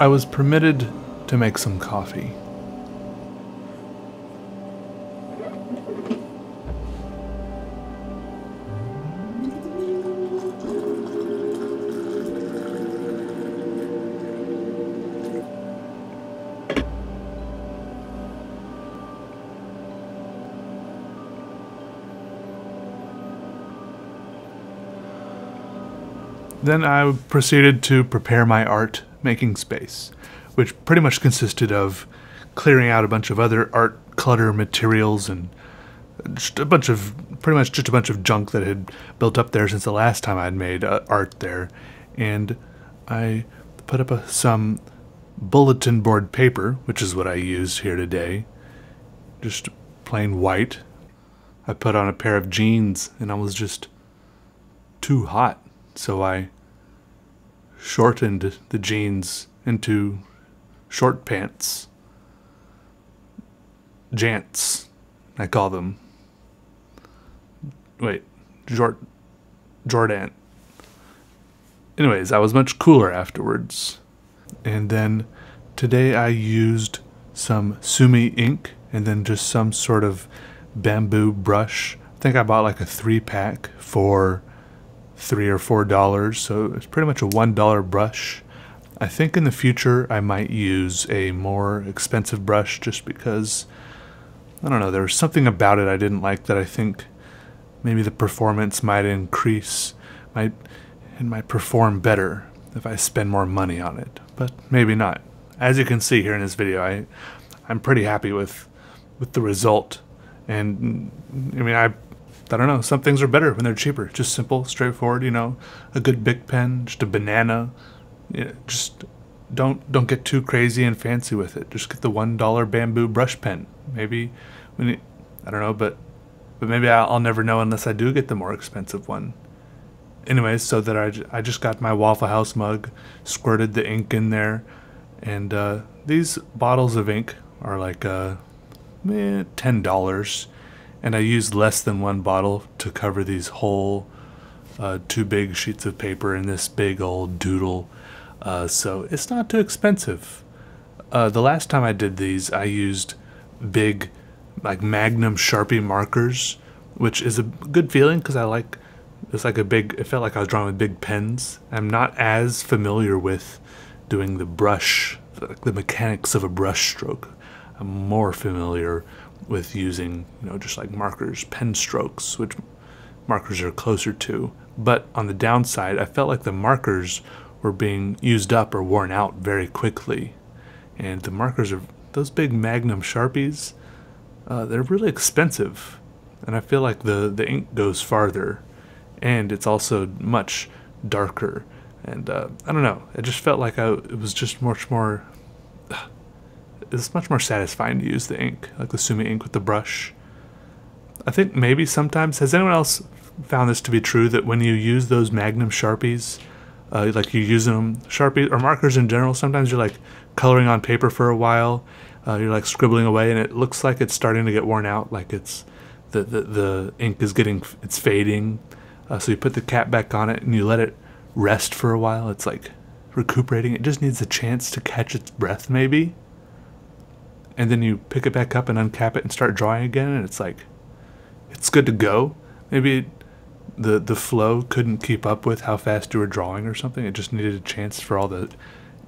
I was permitted to make some coffee. Then I proceeded to prepare my art making space, which pretty much consisted of clearing out a bunch of other art clutter materials and just a bunch of pretty much just a bunch of junk that had built up there since the last time I'd made uh, art there, and I put up a, some bulletin board paper, which is what I used here today, just plain white. I put on a pair of jeans and I was just too hot so I shortened the jeans into short pants. Jants, I call them. Wait, Jord, Jordan. Anyways, I was much cooler afterwards. And then today I used some Sumi ink and then just some sort of bamboo brush. I think I bought like a three pack for three or four dollars, so it's pretty much a one dollar brush. I think in the future I might use a more expensive brush just because I don't know, there was something about it I didn't like that I think maybe the performance might increase, might it might perform better if I spend more money on it, but maybe not. As you can see here in this video, I I'm pretty happy with with the result. And I mean, I I don't know. Some things are better when they're cheaper. Just simple, straightforward. You know, a good big pen, just a banana. Yeah, just don't don't get too crazy and fancy with it. Just get the one dollar bamboo brush pen. Maybe when you, I don't know, but but maybe I'll, never know unless I do get the more expensive one. Anyways, so that I, I just got my Waffle House mug, squirted the ink in there, and uh, these bottles of ink are like uh, ten dollars and I used less than one bottle to cover these whole uh, two big sheets of paper in this big old doodle. Uh, so it's not too expensive. Uh, the last time I did these, I used big, like Magnum Sharpie markers, which is a good feeling because I like. It's like a big. It felt like I was drawing with big pens. I'm not as familiar with doing the brush, the mechanics of a brush stroke. I'm more familiar with using, you know, just like markers, pen strokes, which markers are closer to. But on the downside, I felt like the markers were being used up or worn out very quickly. And the markers are, those big Magnum Sharpies, uh, they're really expensive. And I feel like the, the ink goes farther. And it's also much darker. And uh, I don't know, it just felt like I, it was just much more it's much more satisfying to use the ink, like the Sumi ink with the brush. I think maybe sometimes, has anyone else found this to be true that when you use those Magnum Sharpies, uh, like you use them, Sharpies or markers in general, sometimes you're like coloring on paper for a while, uh, you're like scribbling away and it looks like it's starting to get worn out, like it's, the, the, the ink is getting, it's fading. Uh, so you put the cap back on it and you let it rest for a while. It's like recuperating. It just needs a chance to catch its breath, maybe and then you pick it back up and uncap it and start drawing again and it's like it's good to go. Maybe the the flow couldn't keep up with how fast you were drawing or something. It just needed a chance for all the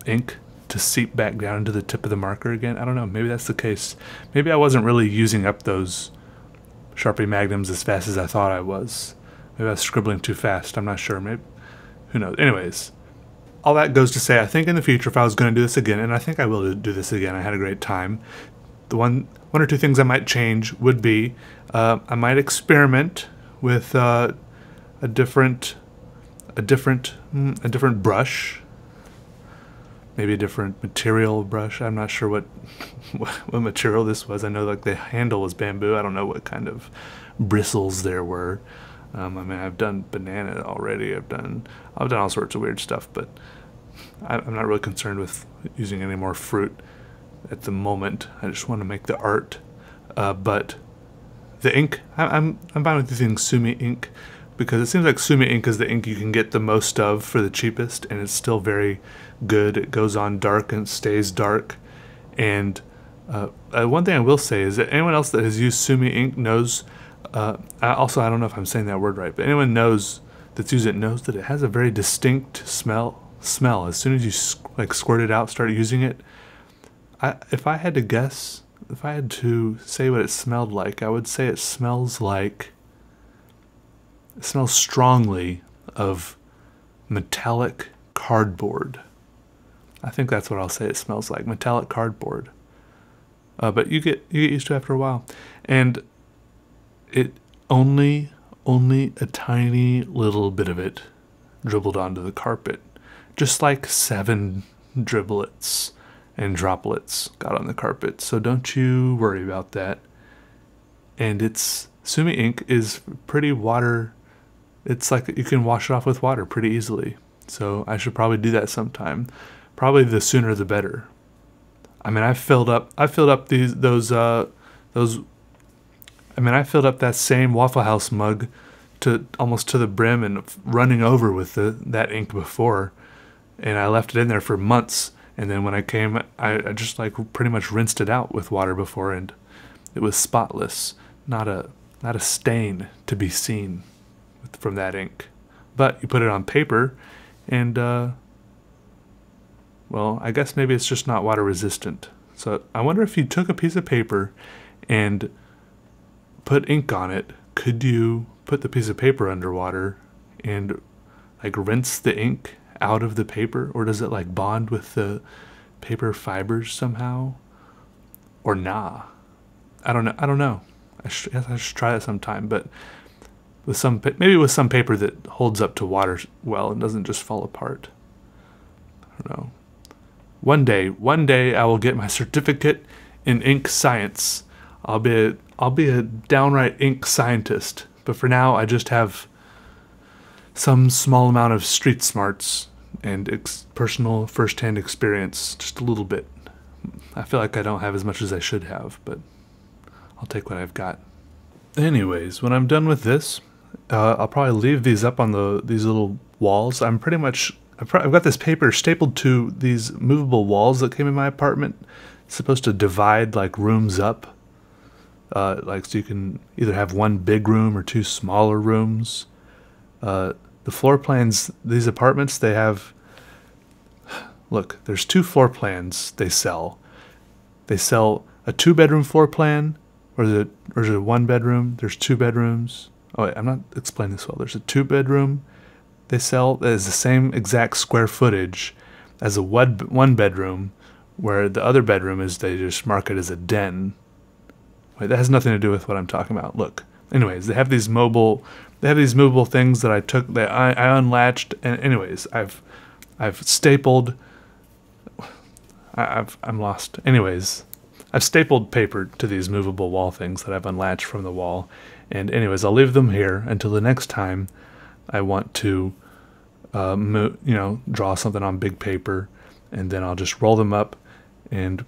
ink to seep back down into the tip of the marker again. I don't know. Maybe that's the case. Maybe i wasn't really using up those sharpie magnums as fast as i thought i was. Maybe i was scribbling too fast. I'm not sure. Maybe who knows? Anyways all that goes to say, I think in the future, if I was going to do this again, and I think I will do this again, I had a great time. The one, one or two things I might change would be uh, I might experiment with uh, a different, a different, mm, a different brush. Maybe a different material brush. I'm not sure what, what material this was. I know like the handle was bamboo. I don't know what kind of bristles there were. Um, I mean, I've done banana already. I've done I've done all sorts of weird stuff, but I, am not really concerned with using any more fruit at the moment. I just want to make the art. Uh, but the ink, I, I'm I'm fine with using Sumi ink because it seems like Sumi ink is the ink you can get the most of for the cheapest, and it's still very good. It goes on dark and stays dark. And uh, uh, one thing I will say is that anyone else that has used Sumi ink knows. Uh, also, I don't know if I'm saying that word right, but anyone knows that's used it knows that it has a very distinct smell. Smell as soon as you like squirt it out, start using it. I, if I had to guess, if I had to say what it smelled like, I would say it smells like. It smells strongly of metallic cardboard. I think that's what I'll say it smells like metallic cardboard. Uh, but you get you get used to it after a while, and it only only a tiny little bit of it dribbled onto the carpet, just like seven driblets and droplets got on the carpet. So don't you worry about that. And it's Sumi ink is pretty water. It's like you can wash it off with water pretty easily. So I should probably do that sometime. Probably the sooner the better. I mean, I filled up. I filled up these those uh those. I mean, I filled up that same Waffle House mug to almost to the brim and running over with the that ink before, and I left it in there for months and then when I came, I, I just like pretty much rinsed it out with water before, and it was spotless, not a not a stain to be seen from that ink. But you put it on paper, and uh, well, I guess maybe it's just not water resistant. So I wonder if you took a piece of paper and put ink on it, could you put the piece of paper underwater and like rinse the ink out of the paper? Or does it like bond with the paper fibers somehow? Or nah? I don't know i don't know. I should, I should try that sometime but with some maybe with some paper that holds up to water well and doesn't just fall apart. I don't know. One day one day i will get my certificate in ink science i'll be a, i'll be a downright ink scientist but for now i just have some small amount of street smarts and ex- personal firsthand experience just a little bit. I feel like I don't have as much as I should have, but I'll take what I've got. Anyways, when I'm done with this, uh, I'll probably leave these up on the these little walls. I'm pretty much I've, I've got this paper stapled to these movable walls that came in my apartment. It's supposed to divide like rooms up, uh, like so you can either have one big room or two smaller rooms. Uh, the floor plans, these apartments, they have. Look, there's two floor plans they sell. They sell a two bedroom floor plan, or is it, or it one bedroom? There's two bedrooms. Oh, wait, I'm not explaining this well. There's a two bedroom they sell that is the same exact square footage as a one bedroom, where the other bedroom is they just mark it as a den. Wait, that has nothing to do with what I'm talking about. Look. Anyways, they have these mobile they have these movable things that I took that I, I unlatched and anyways I've I've stapled I, I've I'm lost anyways I've stapled paper to these movable wall things that I've unlatched from the wall and anyways I'll leave them here until the next time I want to uh, you know draw something on big paper and then I'll just roll them up and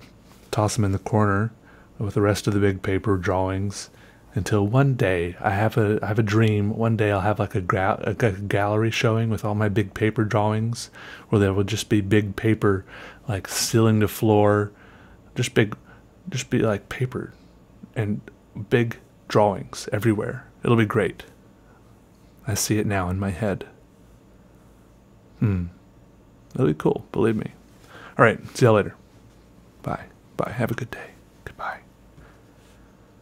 toss them in the corner with the rest of the big paper drawings until one day I have a I have a dream. One day I'll have like a, gra- a, gallery showing with all my big paper drawings, where there will just be big paper, like ceiling to floor, just big, just be like paper, and big drawings everywhere. It'll be great. I see it now in my head. Hmm. that'll be cool, believe me. All right, see y'all later. Bye. Bye. Have a good day.